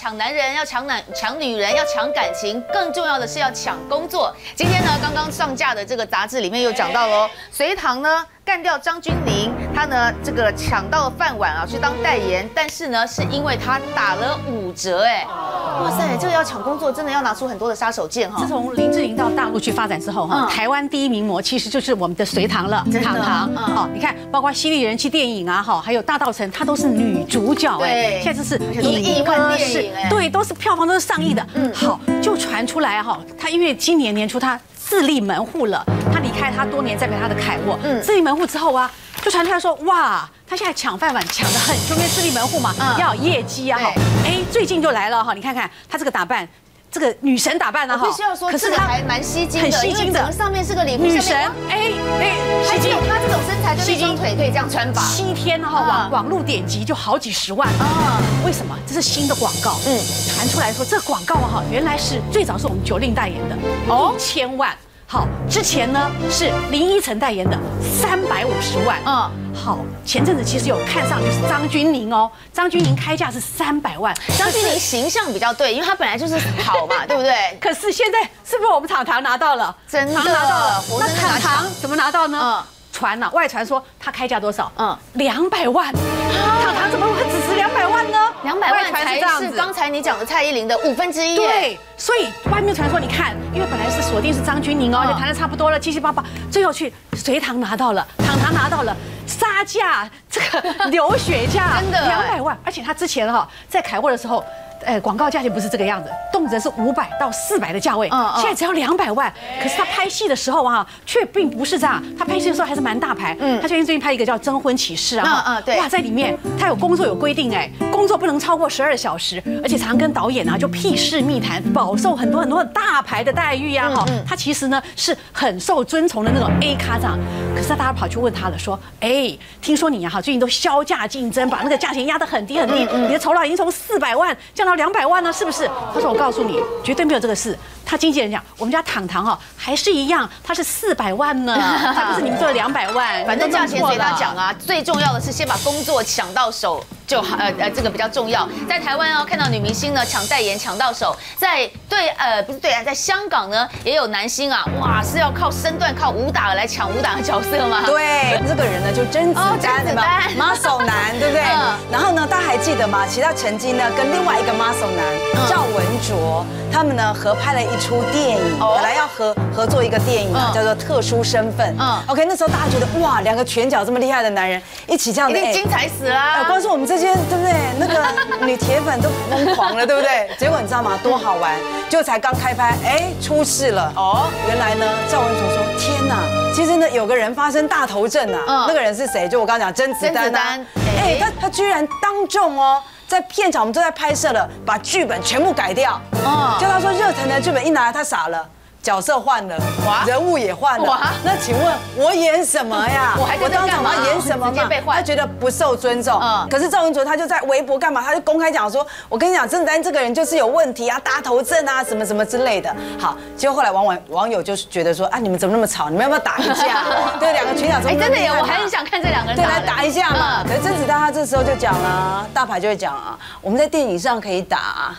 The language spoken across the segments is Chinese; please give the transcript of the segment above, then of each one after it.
抢男人，要抢男抢女人，要抢感情，更重要的是要抢工作。今天呢，刚刚上架的这个杂志里面又讲到喽，隋唐呢。干掉张钧甯，他呢这个抢到了饭碗啊，去当代言，但是呢是因为他打了五折，哎，哇塞，这个要抢工作，真的要拿出很多的杀手锏哈。自从林志玲到大陆去发展之后哈，台湾第一名模其实就是我们的隋唐了，唐唐。哦，你看，包括犀利人气电影啊，哈，还有大道城，她都是女主角，哎，现在这是亿万电影，对，都是票房都是上亿的。嗯，好，就传出来哈，她因为今年年初他。自立门户了，他离开他多年栽培他的凯沃，嗯，自立门户之后啊，就传出来说，哇，他现在抢饭碗抢得很凶，因为自立门户嘛，要有业绩啊，哈，哎，最近就来了哈，你看看他这个打扮，这个女神打扮的，哈，必须要说，可是他还蛮吸睛的，很吸睛的，上面是个礼服，女神，哎哎，还只有她这种身材，就一双腿可以这样穿吧，七天哈，网网络点击就好几十万。啊，为什么？这是新的广告，嗯，传出来说这广告哈，原来是最早是我们九令代言的，哦，千万。好，之前呢是林依晨代言的三百五十万，嗯，好，前阵子其实有看上就是张钧甯哦，张钧甯开价是三百万，张钧甯形象比较对，因为他本来就是好嘛，对不对？可是现在是不是我们厂糖拿到了？真的拿到了，那厂糖怎么拿到呢？嗯，传了，外传说他开价多少？嗯，两百万，糖糖怎么会只值两百万呢？两百万才是刚才你讲的蔡依林的五分之一。对，所以外面传说，你看，因为本来是锁定是张钧甯哦，就谈的差不多了，七七八八，最后去隋唐拿到了，唐唐拿到了，杀价这个 流血价，真的两百万，而且他之前哈在凯沃的时候。哎，广告价钱不是这个样子，动辄是五百到四百的价位，嗯现在只要两百万。可是他拍戏的时候啊，却并不是这样。他拍戏的时候还是蛮大牌，嗯，他最近最近拍一个叫《征婚启事》啊，嗯嗯，对，哇，在里面他有工作有规定，哎，工作不能超过十二小时，而且常跟导演啊就屁事密谈，饱受很多很多大牌的待遇呀，哈，他其实呢是很受尊崇的那种 A 咖这样。可是大家跑去问他了，说，哎，听说你呀哈最近都削价竞争，把那个价钱压得很低很低，你的酬劳已经从四百万降到。两百万了？是不是？他说：“我告告诉你，绝对没有这个事。”他经纪人讲：“我们家糖糖哈还是一样，他是四百万呢，他不是你们做了两百万。反正价钱随他讲啊，最重要的是先把工作抢到手。”就好呃呃，这个比较重要。在台湾哦，看到女明星呢抢代言抢到手，在对呃不是对啊，在香港呢也有男星啊，哇是要靠身段靠武打来抢武打的角色吗？对，这个人呢就甄子丹对吧？muscle 男对不对？然后呢，大家还记得吗？其实他曾经呢跟另外一个 muscle 男赵文卓，他们呢合拍了一出电影，本来要合合作一个电影叫做《特殊身份》。嗯，OK，那时候大家觉得哇，两个拳脚这么厉害的男人一起这样，一定精彩死了。光是我们这些。对不对？那个女铁粉都疯狂了，对不对？结果你知道吗？多好玩！就才刚开拍，哎，出事了。哦，原来呢，赵文卓说：“天哪，其实呢，有个人发生大头症啊。那个人是谁？就我刚刚讲甄子丹。哎，他他居然当众哦，在片场我们都在拍摄了，把剧本全部改掉。哦，就他说热腾腾的剧本一拿来，他傻了。”角色换了，人物也换了。那请问我演什么呀？我还我当场要演什么嘛？他觉得不受尊重。嗯。可是赵文卓他就在微博干嘛？他就公开讲说：“我跟你讲，甄子丹这个人就是有问题啊，大头症啊，什么什么之类的。”好，结果后来网网网友就是觉得说：“啊，你们怎么那么吵？你们要不要打一架？” 对，两个群长说：“哎，真的耶，我还很想看这两个人对来打一架嘛。”可是甄子丹他这时候就讲了，大牌就会讲啊，我们在电影上可以打。啊，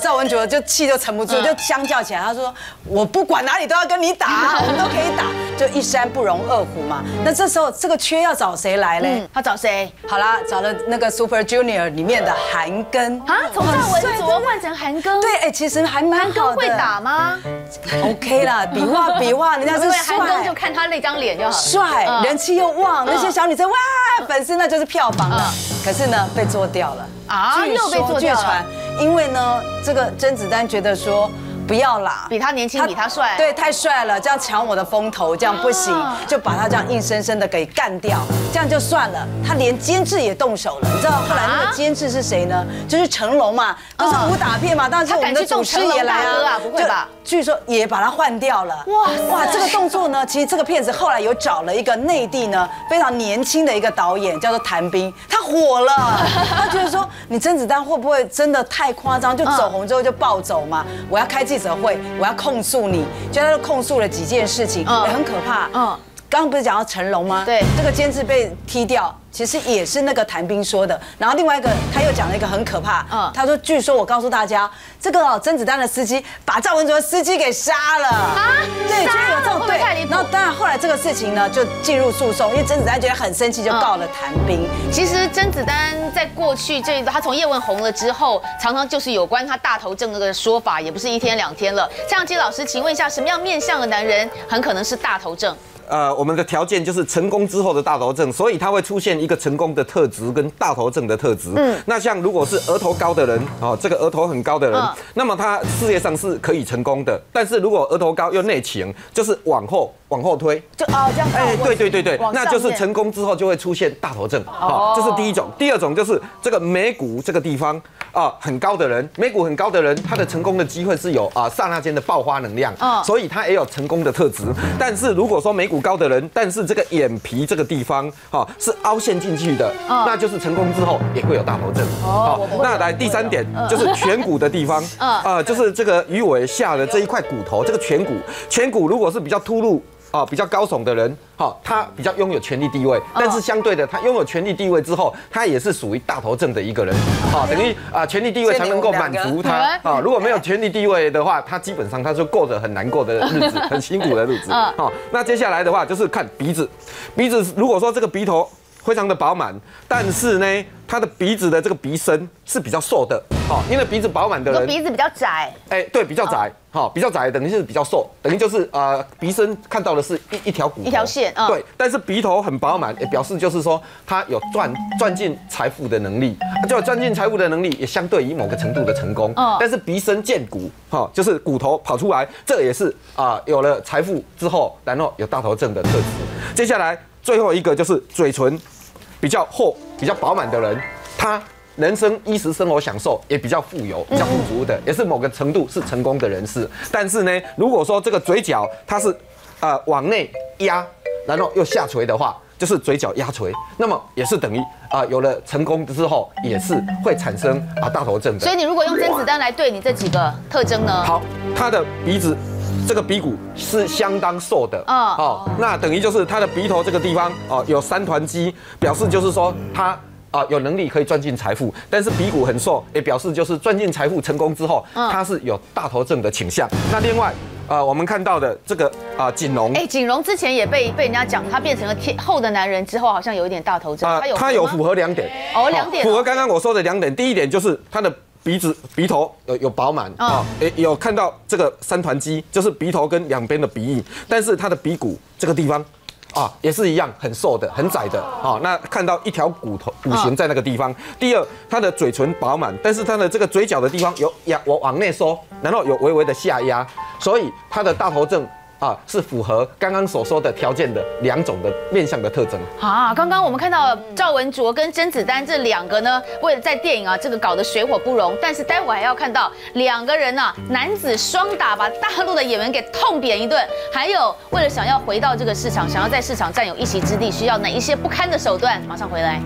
赵文卓就气就沉不住，就相叫起来。他说：“我不管哪里都要跟你打，我们都可以打，就一山不容二虎嘛。”那这时候这个缺要找谁来嘞？他找谁？好啦，找了那个 Super Junior 里面的韩庚啊，从赵文卓换成韩庚。对，哎，其实还蛮好的。会打吗？OK 啦，比划比划，人家是 帅。韩庚就看他那张脸就好。帅，人气又旺，那些小女生哇，粉丝那就是票房了。可是呢，被做掉了啊，又被做掉了。因为呢，这个甄子丹觉得说。不要啦，比他年轻，比他帅，对，太帅了，这样抢我的风头，这样不行，就把他这样硬生生的给干掉，这样就算了。他连监制也动手了，你知道后来那个监制是谁呢？就是成龙嘛，都是武打片嘛，当时我们的主持也来啊，不会吧？据说也把他换掉了。哇哇，这个动作呢，其实这个片子后来有找了一个内地呢非常年轻的一个导演，叫做谭斌，他火了，他觉得说你甄子丹会不会真的太夸张，就走红之后就暴走嘛？我要开记。者会，我要控诉你，就他控诉了几件事情，也很可怕。嗯，刚刚不是讲到成龙吗？对，这个监制被踢掉。其实也是那个谭兵说的，然后另外一个他又讲了一个很可怕，嗯，他说据说我告诉大家，这个甄子丹的司机把赵文卓的司机给杀了啊，对，就有这种对，然后当然后来这个事情呢就进入诉讼，因为甄子丹觉得很生气，就告了谭兵。其实甄子丹在过去这一段，他从叶问红了之后，常常就是有关他大头症那个说法，也不是一天两天了。像金老师，请问一下，什么样面相的男人很可能是大头症？呃，我们的条件就是成功之后的大头症，所以它会出现一个成功的特质跟大头症的特质。嗯，那像如果是额头高的人，哦，这个额头很高的人，那么他事业上是可以成功的。但是如果额头高又内倾，就是往后。往后推，就哦这样，哎，对对对对，那就是成功之后就会出现大头症，哦，这是第一种。第二种就是这个眉骨这个地方啊很高的人，眉骨很高的人，他的成功的机会是有啊刹那间的爆发能量，嗯，所以他也有成功的特质。但是如果说眉骨高的人，但是这个眼皮这个地方哈是凹陷进去的，那就是成功之后也会有大头症。好，那来第三点就是颧骨的地方，啊，就是这个鱼尾下的这一块骨头，这个颧骨，颧骨如果是比较突入。啊，比较高耸的人，哈，他比较拥有权力地位，但是相对的，他拥有权力地位之后，他也是属于大头症的一个人，好，等于啊，权力地位才能够满足他 啊。如果没有权力地位的话，他基本上他就过着很难过的日子，很辛苦的日子。好，那接下来的话就是看鼻子，鼻子如果说这个鼻头非常的饱满，但是呢，他的鼻子的这个鼻身是比较瘦的，好，因为鼻子饱满的人，鼻子比较窄，哎，对，比较窄。好，比较窄，等于是比较瘦，等于就是呃鼻身看到的是一一条骨一条线，对，但是鼻头很饱满，也表示就是说他有赚赚进财富的能力，就赚进财富的能力也相对于某个程度的成功，但是鼻身见骨，哈，就是骨头跑出来，这也是啊有了财富之后，然后有大头症的特质。接下来最后一个就是嘴唇比较厚、比较饱满的人，他。人生衣食生活享受也比较富有、比较富足的，也是某个程度是成功的人士。但是呢，如果说这个嘴角它是啊往内压，然后又下垂的话，就是嘴角压垂，那么也是等于啊有了成功之后，也是会产生啊大头症的。所以你如果用甄子丹来对你这几个特征呢？好，他的鼻子这个鼻骨是相当瘦的啊，哦，那等于就是他的鼻头这个地方哦有三团肌，表示就是说他。啊，有能力可以赚进财富，但是鼻骨很瘦，也表示就是赚进财富成功之后，他是有大头症的倾向。那另外，呃，我们看到的这个啊，锦荣，哎，锦荣之前也被被人家讲，他变成了天厚的男人之后，好像有一点大头症。他有他有符合两点哦，两点符合刚刚我说的两点。第一点就是他的鼻子鼻头有有饱满啊，诶，有看到这个三团肌，就是鼻头跟两边的鼻翼，但是他的鼻骨这个地方。啊，也是一样，很瘦的，很窄的。啊，那看到一条骨头骨形在那个地方。第二，他的嘴唇饱满，但是他的这个嘴角的地方有压，我往内收，然后有微微的下压，所以他的大头症。啊，是符合刚刚所说的条件的两种的面相的特征啊。刚刚我们看到赵文卓跟甄子丹这两个呢，为了在电影啊这个搞得水火不容，但是待会还要看到两个人呢，男子双打把大陆的演员给痛扁一顿，还有为了想要回到这个市场，想要在市场占有一席之地，需要哪一些不堪的手段？马上回来。